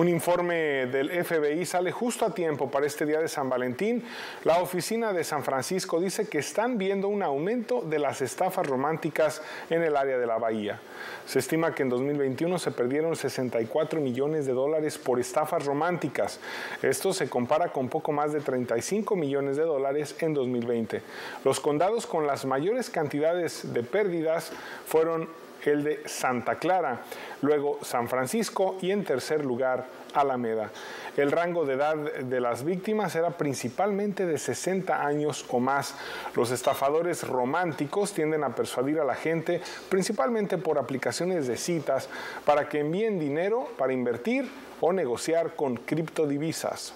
Un informe del FBI sale justo a tiempo para este día de San Valentín. La oficina de San Francisco dice que están viendo un aumento de las estafas románticas en el área de la bahía. Se estima que en 2021 se perdieron 64 millones de dólares por estafas románticas. Esto se compara con poco más de 35 millones de dólares en 2020. Los condados con las mayores cantidades de pérdidas fueron el de Santa Clara, luego San Francisco y en tercer lugar Alameda. El rango de edad de las víctimas era principalmente de 60 años o más. Los estafadores románticos tienden a persuadir a la gente, principalmente por aplicaciones de citas, para que envíen dinero para invertir o negociar con criptodivisas.